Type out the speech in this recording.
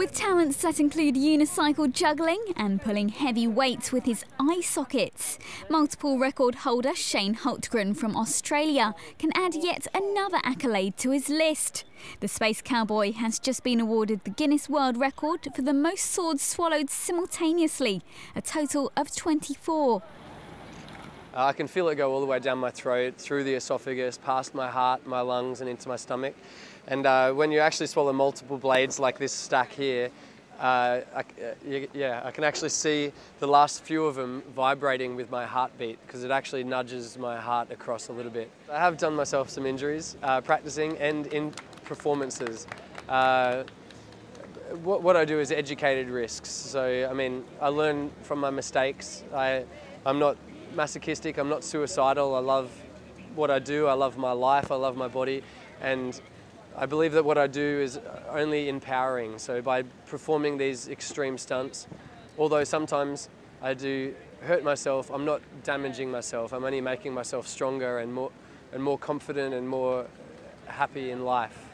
With talents that include unicycle juggling and pulling heavy weights with his eye sockets, multiple record holder Chayne Hultgren from Australia can add yet another accolade to his list. The Space Cowboy has just been awarded the Guinness World Record for the most swords swallowed simultaneously, a total of 24. Uh, I can feel it go all the way down my throat, through the esophagus, past my heart, my lungs, and into my stomach. And uh, when you actually swallow multiple blades like this stack here, uh, I, uh, yeah, I can actually see the last few of them vibrating with my heartbeat because it actually nudges my heart across a little bit. I have done myself some injuries uh, practicing and in performances. Uh, what, what I do is educated risks. So, I mean, I learn from my mistakes. I, I'm not masochistic, I'm not suicidal. I love what I do, I love my life, I love my body, and I believe that what I do is only empowering. So by performing these extreme stunts, although sometimes I do hurt myself, I'm not damaging myself. I'm only making myself stronger and more, and more confident and more happy in life.